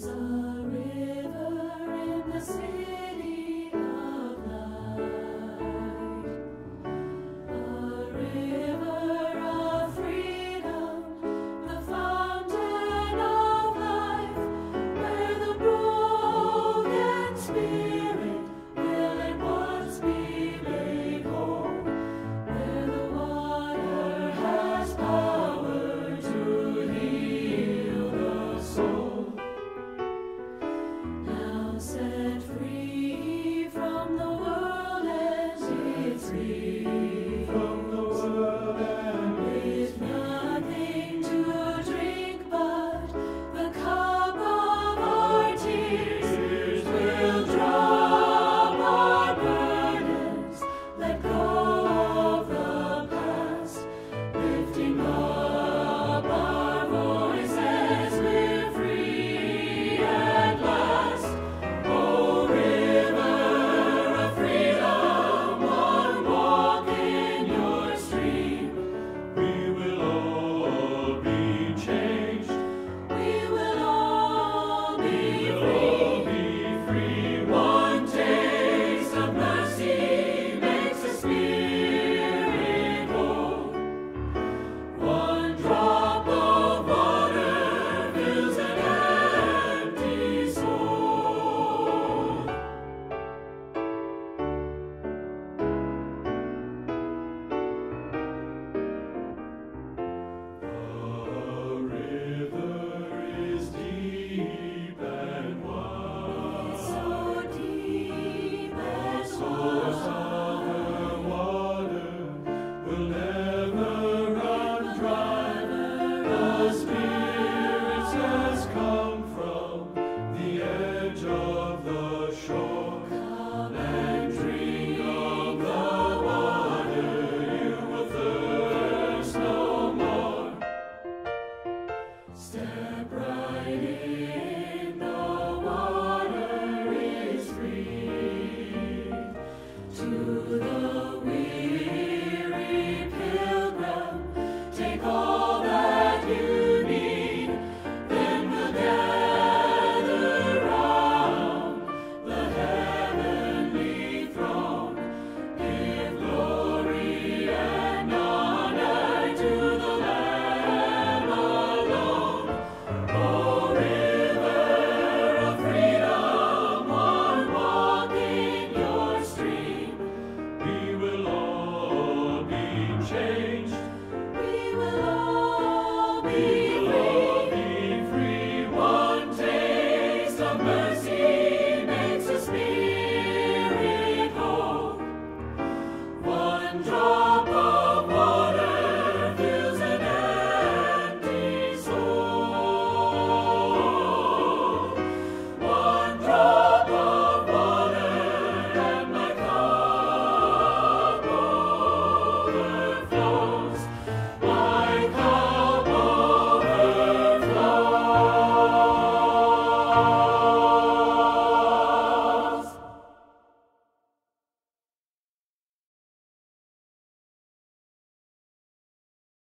there's a